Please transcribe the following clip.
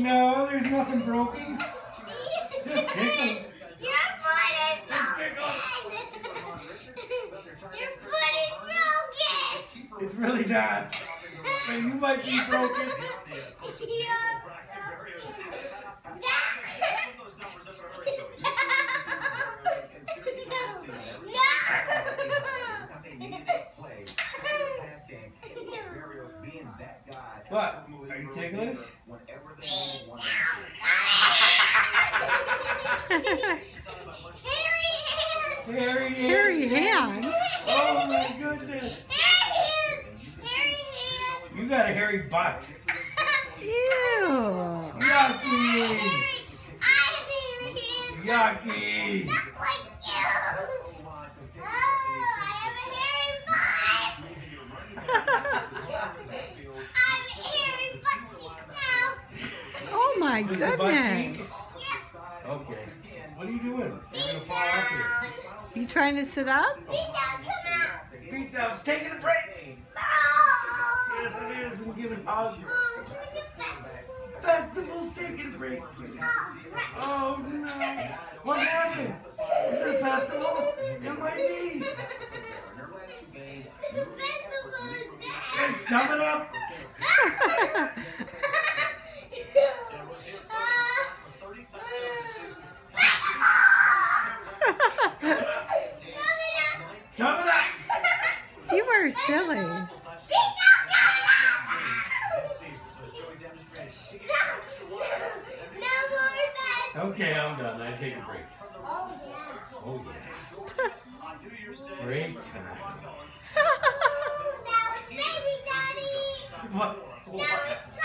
No, there's nothing broken. Just tickles. Your foot is Just tickles. broken. Your foot is broken. It's really not. But you might be broken. What? Are you ticklish? Hairy hands. Hairy hands. Oh my goodness. Hairy hands. Hairy hands. You got a hairy butt. Ew. Yucky. Yucky. Oh my Just goodness. cheek? Okay. What are you doing? You're gonna fall off here. You trying to sit up? Beat down. It's taking a break. Yes, it is. I'm giving hugs. Festival's taking a break. Oh no. What happened? Is it a festival? It might be. It's coming up. Coming up. You were silly. Okay, I'm done. I take a break. Oh yeah. Oh yeah. Great time. Now it's baby daddy. What? Now it's